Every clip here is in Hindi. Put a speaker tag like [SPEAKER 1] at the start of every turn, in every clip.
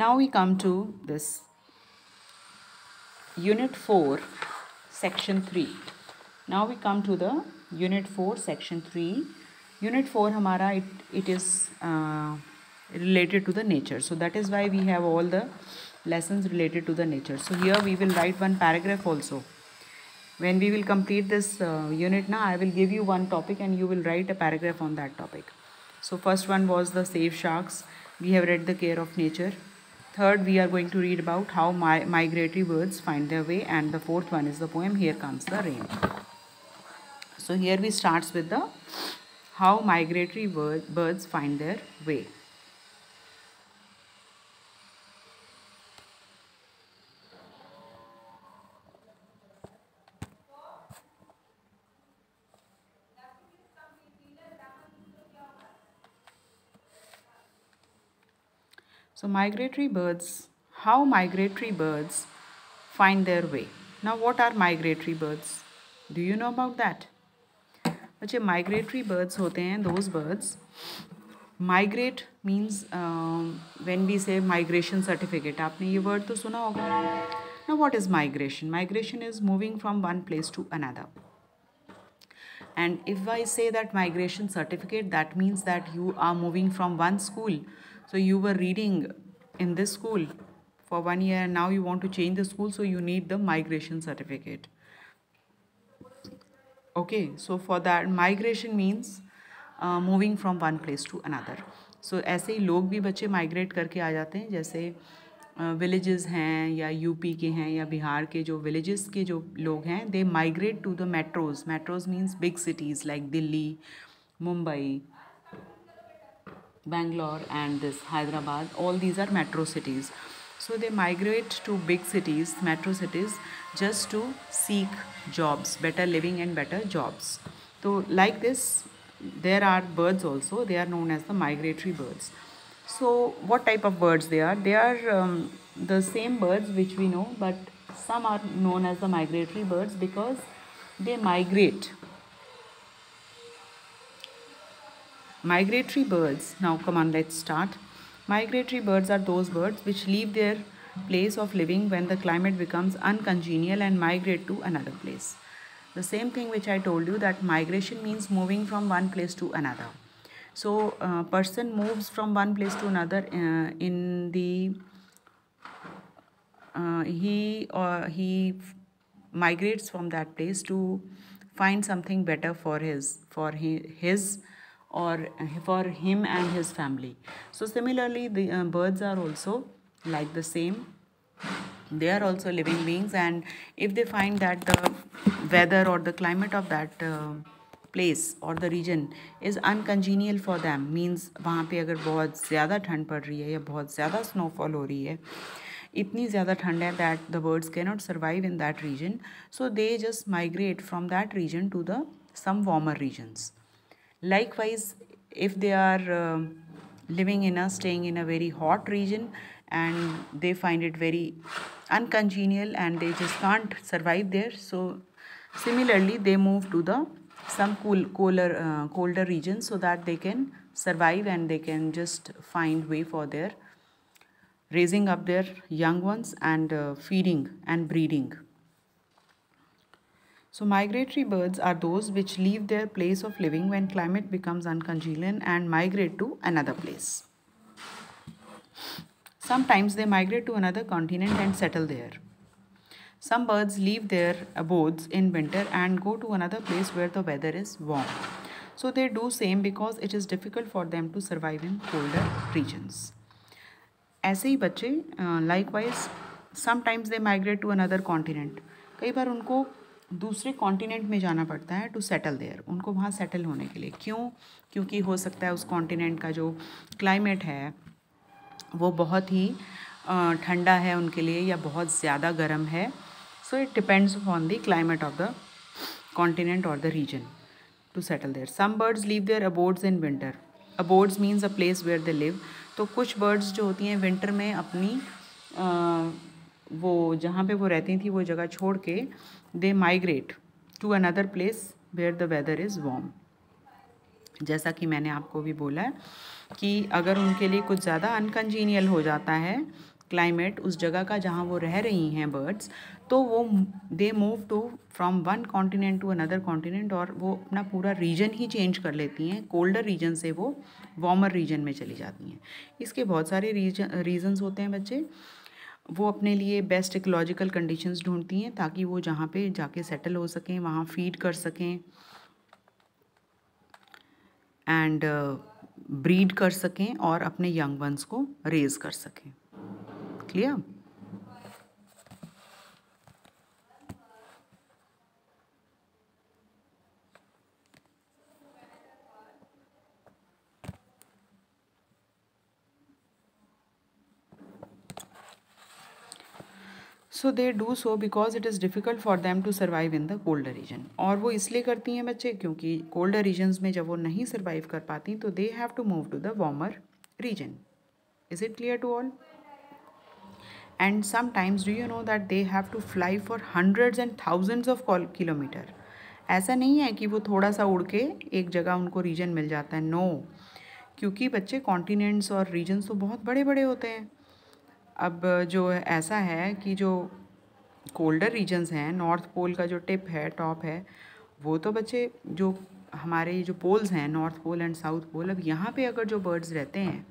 [SPEAKER 1] now we come to this unit 4 section 3 now we come to the unit 4 section 3 unit 4 hamara it, it is uh, related to the nature. So that is why we have all the lessons related to the nature. So here we will write one paragraph also. When we will complete this uh, unit now i will give you one topic and you will write a paragraph on that topic. So first one was the save sharks. We have read the care of nature Third, we are going to read about how my migratory birds find their way and the fourth one is the poem Here Comes the Rain. So here we starts with the how migratory birds find their way. So migratory birds, how migratory birds find their way. Now what are migratory birds? Do you know about that? बच्चे migratory birds होते हैं those birds migrate means uh, when we say migration certificate आपने ये word तो सुना होगा now what is migration migration is moving from one place to another and if I say that migration certificate that means that you are moving from one school so you were reading in this school for one year and now you want to change the school so you need the migration certificate okay so for that migration means uh, moving from one place to another so ऐसे ही लोग भी बच्चे माइग्रेट करके आ जाते हैं जैसे विलेजेस uh, हैं या यूपी के हैं या बिहार के जो विलेजेस के जो लोग हैं they migrate to the metros metros means big cities like Delhi Mumbai Bangalore and this Hyderabad all these are metro cities. So they migrate to big cities metro cities just to seek jobs better living and better jobs. So like this there are birds also. They are known as the migratory birds. So what type of birds they are? They are um, the same birds which we know but some are known as the migratory birds because they migrate Migratory birds. Now come on, let's start. Migratory birds are those birds which leave their place of living when the climate becomes uncongenial and migrate to another place. The same thing which I told you that migration means moving from one place to another. So a person moves from one place to another uh, in the uh, he or he migrates from that place to find something better for his for his, his or for him and his family. So similarly, the uh, birds are also like the same. They are also living beings and if they find that the weather or the climate of that uh, place or the region is uncongenial for them means वहाँ पे अगर बहुत ज़्यादा ठंड पड़ रही है या बहुत ज़्यादा snowfall हो रही है इतनी ज़्यादा ठंड है that the birds cannot survive in that region so they just migrate from that region to the some warmer regions likewise if they are uh, living in a staying in a very hot region and they find it very uncongenial and they just can't survive there so similarly they move to the some cool cooler uh, colder regions so that they can survive and they can just find way for their raising up their young ones and uh, feeding and breeding so migratory birds are those which leave their place of living when climate becomes uncongenial and migrate to another place. Sometimes they migrate to another continent and settle there. Some birds leave their abodes in winter and go to another place where the weather is warm. So they do same because it is difficult for them to survive in colder regions. ऐसे ही बच्चे likewise sometimes they migrate to another continent. कई बार उनको दूसरे कॉन्टिनेंट में जाना पड़ता है टू सेटल देयर उनको वहाँ सेटल होने के लिए. क्यों? क्योंकि हो सकता है उस कॉन्टिनेंट का जो क्लाइमेट है, वो बहुत ही ठंडा है उनके लिए या बहुत ज़्यादा गर्म है. So it depends on the climate of the continent और the region to settle there some birds leave there abroads in winter abroads means a place where they live तो कुछ बर्ड्स जो होती हैं विंटर में अपनी वो जहाँ पे वो रहती थी, वो जगह छोड़ के they migrate to another place where the weather is warm. जैसा कि मैंने आपको भी बोला है कि अगर उनके लिए कुछ ज़्यादा अनकंजीनियल हो जाता है क्लाइमेट उस जगह का जहाँ वो रह रही हैं बर्ड्स तो वो they move to from one continent to another continent और वो अपना पूरा रीजन ही चेंज कर लेती हैं कोल्डर रीजन से वो वार्मर रीजन में चली जाती हैं इसके बहुत सारे रीजन रीजन्स होते हैं बच्चे वो अपने लिए बेस्ट इकोलॉजिकल कंडीशंस ढूंढती हैं ताकि वो जहाँ पे जाके सेटल हो सकें, वहाँ फ़ीड कर सकें एंड ब्रीड कर सकें और अपने यंग वंस को रेज कर सकें। Clear so they do so because it is difficult for them to survive in the colder region और वो इसलिए करती हैं बच्चे क्योंकि कोल्डर रीजन्स में जब वो नहीं सर्वाइव कर पाती तो they have to move to the warmer region is it clear to all and sometimes do you know that they have to fly for hundreds and thousands of kilometre ऐसा नहीं है कि वो थोड़ा सा उड़ के एक जगह उनको रीजन मिल जाता है नो no. क्योंकि बच्चे कॉन्टिनेंट्स और रीजन्स तो बहुत बड़े बड़े होते हैं। अब जो ऐसा है कि जो कोल्डर रीजन्स हैं नॉर्थ पोल का जो टिप है टॉप है, वो तो बच्चे जो हमारे जो पोल्स हैं north pole and south pole अब यहाँ पे अगर जो बर्ड्स रहते हैं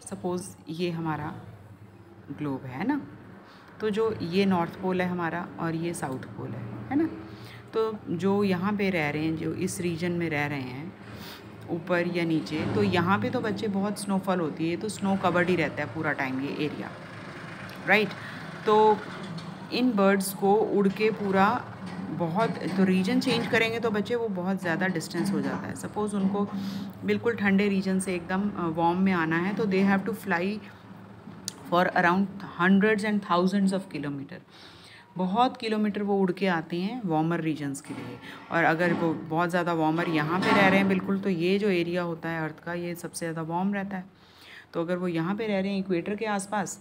[SPEAKER 1] सपोज़ ये हमारा ग्लोब है ना तो जो ये नॉर्थ पोल है हमारा और ये साउथ पोल है है ना? तो जो यहाँ पे रह रहे हैं, जो इस रीजन में रह रहे हैं ऊपर या नीचे तो यहाँ पे तो बच्चे बहुत स्नोफॉल होती है तो स्नो कवर्ड ही रहता है पूरा टाइम ये एरिया राइट तो इन बर्ड्स को उड़ के पूरा बहुत तो रीजन चेंज करेंगे तो बच्चे वो बहुत ज़्यादा डिस्टेंस हो जाता है। सपोज़ उनको बिल्कुल ठंडे रीजन से एकदम वार्म में आना है तो they have to fly for around hundreds and thousands of kilometre बहुत किलोमीटर वो उड़ के आते हैं वार्मर रीजन्स के लिए। और अगर वो बहुत ज़्यादा वार्मर यहाँ पे रह रहे हैं बिल्कुल तो ये जो एरिया होता है अर्थ का, ये सबसे ज़्यादा वार्म रहता है। तो अगर वो यहाँ पे रह रहे हैं इक्वेटर के आसपास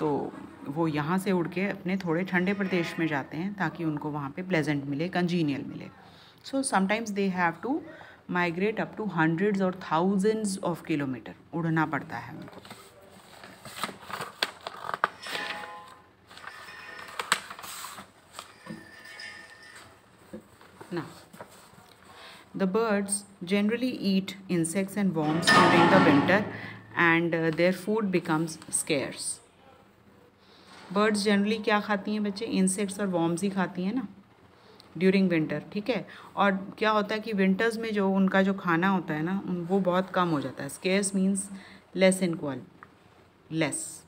[SPEAKER 1] तो वो यहाँ से उड़ के अपने थोड़े ठंडे प्रदेश में जाते हैं ताकि उनको वहाँ पर प्लेजेंट मिले कंजीनियल मिले। So sometimes they have to migrate up to hundreds और थाउजेंड्स ऑफ़ किलोमीटर उड़ना पड़ता है उनको। The birds generally eat insects and worms during the winter and uh, their food becomes scarce. Birds generally क्या खाती हैं बच्चे? इंसेक्ट्स और वॉर्म्स ही खाती हैं ना? ड्यूरिंग विंटर ठीक है? और क्या होता है कि विंटर्स में जो उनका जो खाना होता है ना वो बहुत कम हो जाता है। स्केयर्स मीन्स लेस इन क्वाल लेस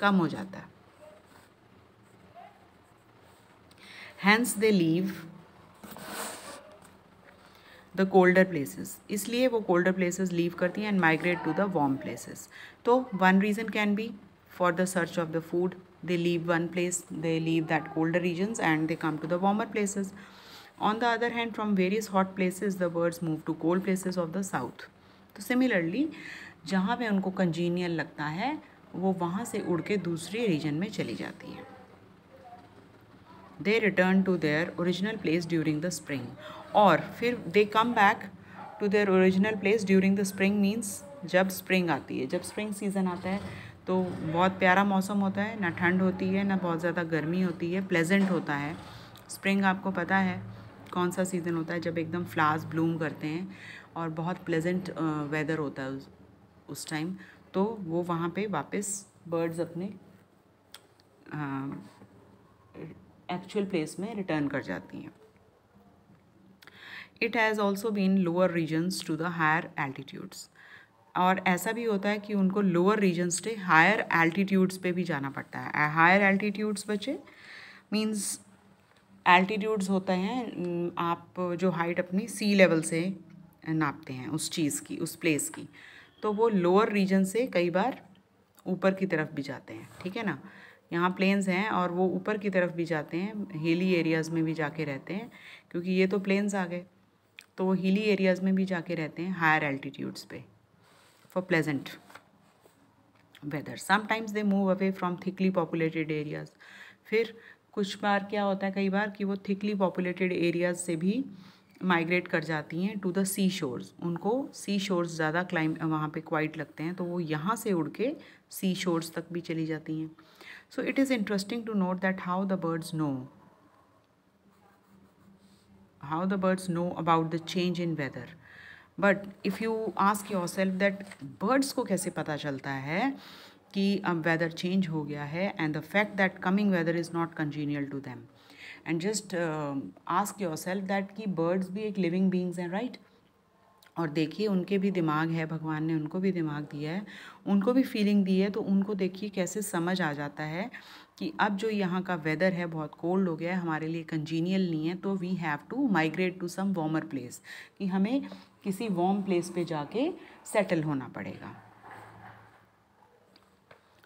[SPEAKER 1] कम हो जाता है। Hence they leave the colder places इसलिए वो कोल्डर प्लेसेस लीव करती हैं and migrate to the warm places तो one reason can be for the search of the food they leave one place they leave that colder regions and they come to the warmer places on the other hand from various hot places the birds move to cold places of the south तो सिमिलरली जहाँ पे उनको कंजीनियल लगता है, वो वहाँ से उड़ के दूसरे रीजन में चली जाती है। They return to their original place during the spring और फिर they come back to their original place during the spring means जब स्प्रिंग आती है। जब स्प्रिंग सीज़न आता है तो बहुत प्यारा मौसम होता है, ना ठंड होती है, ना बहुत ज़्यादा गर्मी होती है प्लेजेंट होता है। स्प्रिंग आपको पता है कौन सा सीज़न होता है, जब एकदम फ्लावर्स ब्लूम करते हैं और बहुत प्लेजेंट वेदर होता है उस टाइम तो वो वहाँ पे वापस बर्ड्स अपने एक्चुअल प्लेस में रिटर्न कर जाती हैं। It has also been lower regions to the higher altitudes और ऐसा भी होता है कि उनको लोअर रीजन्स से हायर एल्टीट्यूड्स पे भी जाना पड़ता है। हायर एल्टीट्यूड्स बचे मीन्स एल्टीट्यूड्स होते हैं आप जो हाइट अपनी सी लेवल से नापते हैं उस चीज़ की, उस प्लेस की। तो वो लोअर रीजन से कई बार ऊपर की तरफ़ भी जाते हैं, ठीक है ना? यहाँ प्लेन्स हैं और वो ऊपर की तरफ़ भी जाते हैं हिली एरियाज़ में भी जाके रहते हैं, क्योंकि ये तो प्लेन्स आ गए। तो वो हिली एरियाज़ में भी जाके रहते हैं हायर एल्टीट्यूड्स पे for pleasant weather sometimes they move away from thickly populated areas फिर कुछ बार क्या होता है, कई बार कि वो थिकली पॉपुलेटेड एरियाज़ से भी माइग्रेट कर जाती हैं टू द सी शोर्स उनको सी शोर्स ज़्यादा क्लाइम वहाँ पे क्वाइट लगते हैं तो वो यहाँ से उड़ के सी शोर्स तक भी चली जाती हैं. So it is interesting to note that how the birds know how the birds know about the change in weather but if you ask yourself that birds को कैसे पता चलता है कि अब weather change हो गया है and the fact that coming weather is not congenial to them and just uh, ask yourself that कि birds भी एक living beings हैं right और देखिए, उनके भी दिमाग है, भगवान ने उनको भी दिमाग दिया है, उनको भी फीलिंग दी है तो उनको देखिए कैसे समझ आ जाता है कि अब जो यहाँ का वेदर है, बहुत कोल्ड हो गया है, हमारे लिए कंजीनियल नहीं है तो we have to migrate to some warmer place कि हमें किसी वार्म प्लेस पे जाके सेटल होना पड़ेगा।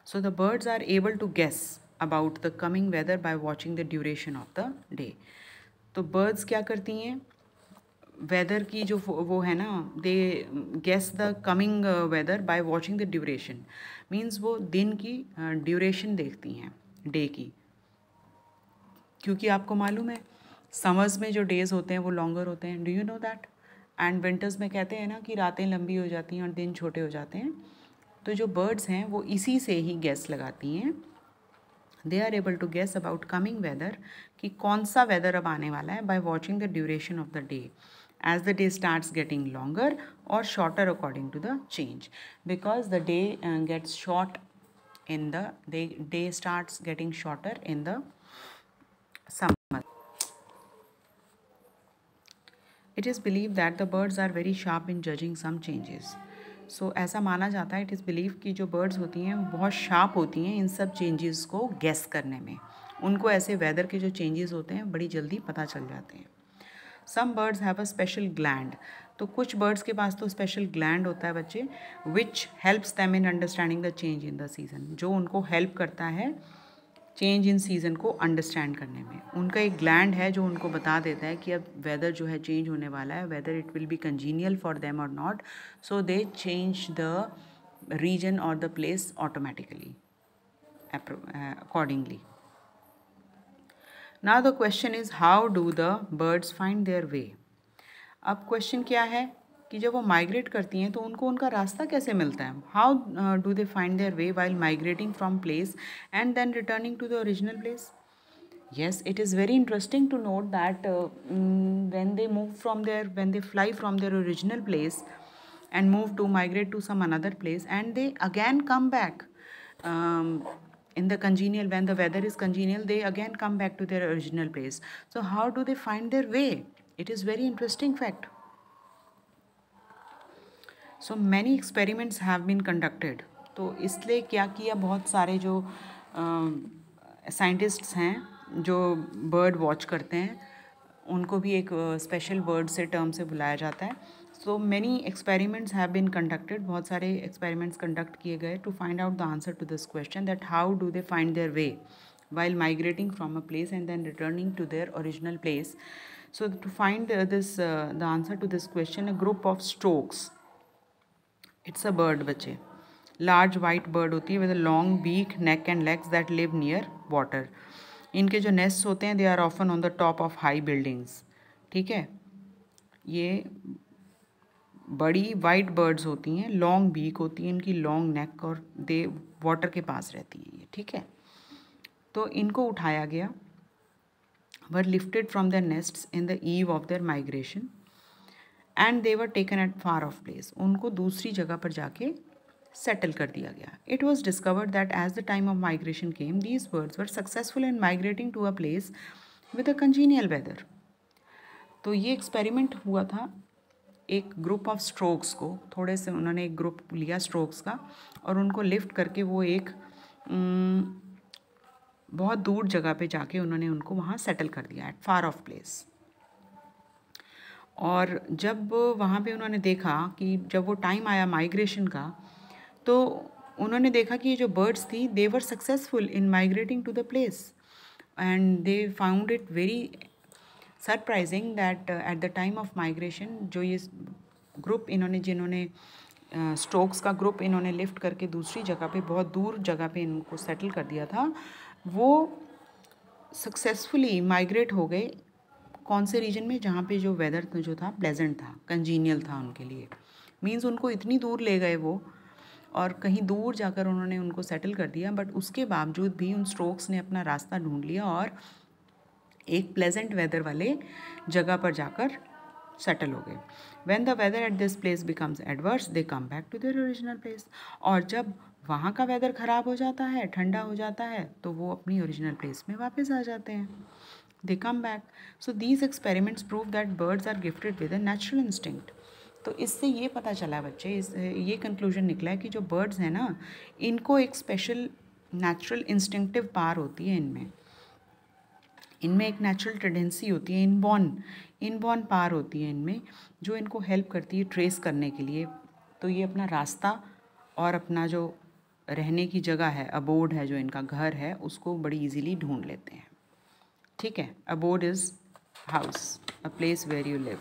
[SPEAKER 1] So the birds are able to guess about the coming weather by watching the duration of the day तो बर्ड्स क्या करती हैं? वेदर की जो वो है ना they guess the coming weather by watching the duration means वो दिन की ड्यूरेशन uh, देखती हैं डे की. क्योंकि आपको मालूम है समर्स में जो डेज़ होते हैं वो लॉन्गर होते हैं. Do you know that and winters में कहते हैं ना कि रातें लंबी हो जाती हैं और दिन छोटे हो जाते हैं. तो जो बर्ड्स हैं वो इसी से ही गैस लगाती हैं. They are able to guess about coming weather कि कौन सा वेदर अब आने वाला है by watching the duration of the day as the day starts getting longer or shorter according to the change because the day uh, gets short in the day, day starts getting shorter in the summer. It is believed that the birds are very sharp in judging some changes. So so, ऐसा माना जाता है इट इज़ बिलीव कि जो बर्ड्स होती हैं बहुत शार्प होती हैं इन सब चेंजेस को गेस करने में उनको ऐसे वेदर के जो चेंजेस होते हैं बड़ी जल्दी पता चल जाते हैं some birds have a special gland तो कुछ बर्ड्स के पास तो स्पेशल ग्लैंड होता है बच्चे which helps them in understanding the change in the season जो उनको हेल्प करता है चेंज इन सीज़न को अंडरस्टैंड करने में। उनका एक ग्लैंड है जो उनको बता देता है कि अब वेदर जो है चेंज होने वाला है weather it will be congenial for them और not so they change the region और the place automatically accordingly ना the question is how do the birds find their way अब क्वेश्चन क्या है कि जब वो माइग्रेट करती हैं तो उनको उनका रास्ता कैसे मिलता है how do they find their way while migrating from place and then returning to the original place yes it is very interesting to note that uh, mm, when they move from their when they fly from their original place and move to migrate to some another place and they again come back um, in the congenial when the weather is congenial they again come back to their original place so how do they find their way it is very interesting fact so many experiments have been conducted तो इसलिए क्या किया बहुत सारे जो साइंटिस्ट्स हैं जो बर्ड वॉच करते हैं उनको भी एक स्पेशल बर्ड से टर्म से बुलाया जाता है so many experiments have been conducted बहुत सारे एक्सपेरिमेंट्स कंडक्ट किए गए to find out the answer to this question that how do they find their way while migrating from a place and then returning to their original place so to find this the answer to this question a group of storks it's a bird बच्चे. लार्ज वाइट बर्ड होती है with a long beak neck and legs that live near water इनके जो नेस्ट होते हैं they are often on the top of high buildings ठीक है? ये बड़ी वाइट बर्ड्स होती हैं लॉन्ग बीक होती है, इनकी लॉन्ग नेक और दे वाटर के पास रहती हैं ये, ठीक है? तो इनको उठाया गया were lifted from their nests in the eve of their migration and they were taken at far off place उनको दूसरी जगह पर जाके सेटल कर दिया गया। It was discovered that as the time of migration came these birds were successful in migrating to a place with a congenial weather तो ये एक्सपेरिमेंट हुआ था एक ग्रुप ऑफ़ स्ट्रोक्स को, थोड़े से उन्होंने एक ग्रुप लिया स्ट्रोक्स का और उनको लिफ्ट करके वो एक बहुत दूर जगह पे जाके उन्होंने उनको वहाँ सेटल कर दिया एट फार ऑफ़ प्लेस और जब वहाँ पे उन्होंने देखा कि जब वो टाइम आया माइग्रेशन का तो उन्होंने देखा कि ये जो बर्ड्स थी they were successful in migrating to the place and they found it very surprising that at the time of migration जो ये ग्रुप इन्होंने जिन्होंने स्ट्रोक्स uh, का ग्रुप इन्होंने लिफ्ट करके दूसरी जगह पे बहुत दूर जगह पे इनको सेटल कर दिया था वो सक्सेसफुली माइग्रेट हो गए कौन से रीजन में जहाँ पे जो वेदर जो था प्लेजेंट था कंजीनियल था उनके लिए। मीन्स उनको इतनी दूर ले गए वो और कहीं दूर जाकर उन्होंने उनको सेटल कर दिया बट उसके बावजूद भी उन स्ट्रोक्स ने अपना रास्ता ढूंढ लिया और एक प्लेजेंट वेदर वाले जगह पर जाकर सेटल हो गए। When the weather at this place becomes adverse they come back to their original place और जब वहाँ का वेदर ख़राब हो जाता है, ठंडा हो जाता है तो वो अपनी ओरिजिनल प्लेस में वापस आ जाते हैं। They come back so these experiments prove that birds are gifted with a natural instinct तो इससे ये पता चला बच्चे, इस, ये कंक्लूजन निकला है कि जो बर्ड्स हैं ना, इनको एक स्पेशल नेचुरल इंस्टिंक्टिव पार होती है इनमें। इनमें एक नेचुरल टेंडेंसी होती है इनबॉर्न इनबॉर्न पार होती है इनमें, जो इनको हेल्प करती है ट्रेस करने के लिए। तो ये अपना रास्ता और अपना जो रहने की जगह है अबोर्ड है, जो इनका घर है, उसको बड़ी इजीली ढूंढ लेते हैं। ठीक है? Abode is house a place where you live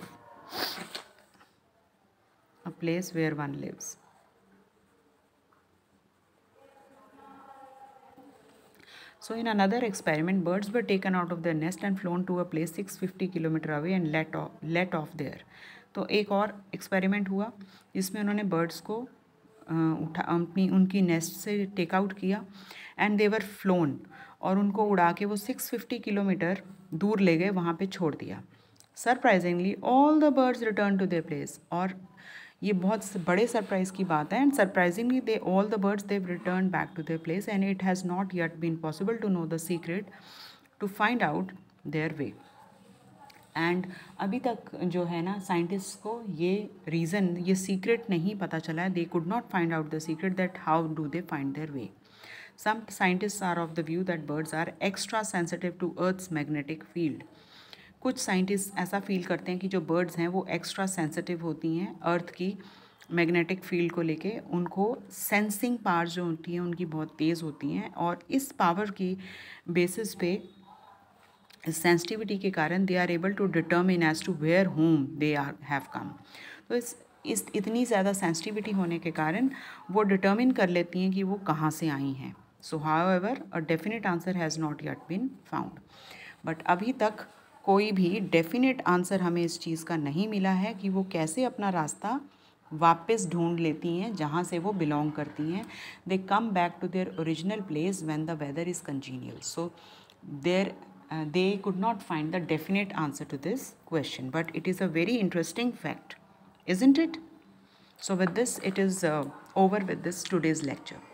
[SPEAKER 1] a place where one lives. So in another experiment, birds were taken out of their nest and flown to a place 650 kilometre away and let off, let off there. तो एक और एक्सपेरिमेंट हुआ जिसमें उन्होंने बर्ड्स को उठा अपनी उनकी नेस्ट से टेक आउट किया एंड देवर फ्लोन और उनको उड़ा के वो 650 किलोमीटर दूर ले गए वहाँ पे छोड़ दिया surprisingly all the birds return to their place और ये बहुत बड़े सरप्राइज़ की बात है and surprisingly they all the birds they've return back to their place and it has not yet been possible to know the secret to find out their way and अभी तक जो है ना साइंटिस्ट को ये रीज़न ये सीक्रेट नहीं पता चला है. They could not find out the secret that how do they find their way some scientist are of the view that birds are extra sensitive to earth's magnetic field कुछ साइंटिस्ट ऐसा फील करते हैं कि जो बर्ड्स हैं वो एक्स्ट्रा सेंसिटिव होती हैं अर्थ की, मैग्नेटिक फ़ील्ड को लेके। उनको सेंसिंग पावर जो होती हैं उनकी बहुत तेज़ होती हैं और इस पावर की बेसिस पे सेंसिटिविटी के कारण they are able to determine as to where home they are have come तो इस इस, इतनी ज़्यादा सेंसिटिविटी होने के कारण वो डिटर्मिन कर लेती हैं कि वो कहाँ से आई हैं। So however a definite answer has not yet been found but अभी तक कोई भी डेफिनेट आंसर हमें इस चीज़ का नहीं मिला है कि वो कैसे अपना रास्ता वापस ढूंढ लेती हैं, जहाँ से वो बिलोंग करती हैं। They come back to their original place when the weather is congenial so there they could not find the definite answer to this question but it is a very interesting fact is it so with this it is over with this today's lecture